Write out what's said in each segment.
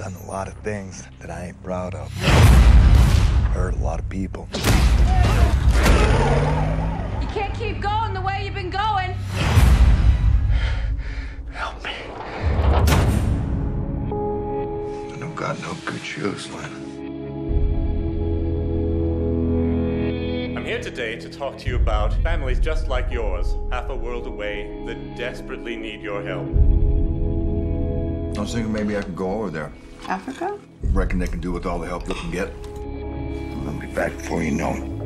a lot of things that I ain't proud of. Hurt a lot of people. You can't keep going the way you've been going. Help me. I don't got no good shoes, Lynn. I'm here today to talk to you about families just like yours, half a world away, that desperately need your help. I was thinking maybe I could go over there. Africa? Reckon they can do with all the help they can get. I'll be back before you know it.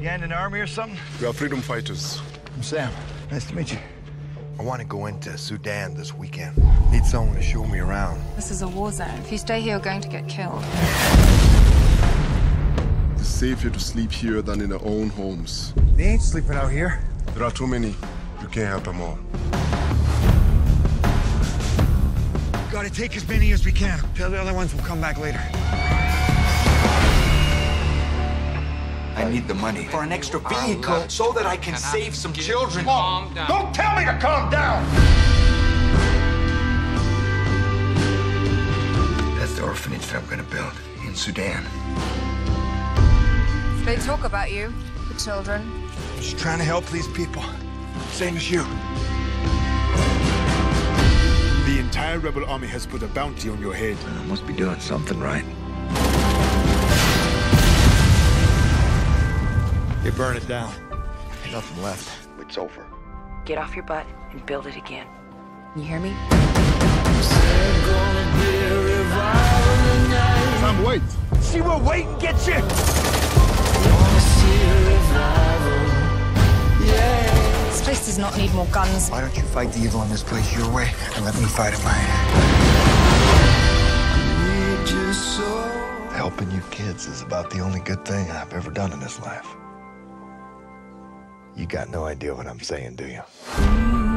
You in an army or something? We are freedom fighters. I'm Sam. Nice to meet you. I want to go into Sudan this weekend. Need someone to show me around. This is a war zone. If you stay here, you're going to get killed. It's safer to sleep here than in our own homes. They ain't sleeping out here. There are too many. You can't help them all. Gotta take as many as we can. Tell the other ones we'll come back later. I need the money. for an extra vehicle ah, so that I can save some children. Calm down. Don't tell me to calm down! That's the orphanage that I'm gonna build in Sudan. They talk about you, the children. Just trying to help these people. Same as you. The entire rebel army has put a bounty on your head. I must be doing something right. You burn it down. Ain't nothing left. It's over. Get off your butt and build it again. You hear me? Sam, wait! She will wait and get you! Does not need more guns. Why don't you fight the evil in this place your way and let me fight it mine? Helping you kids is about the only good thing I've ever done in this life. You got no idea what I'm saying, do you?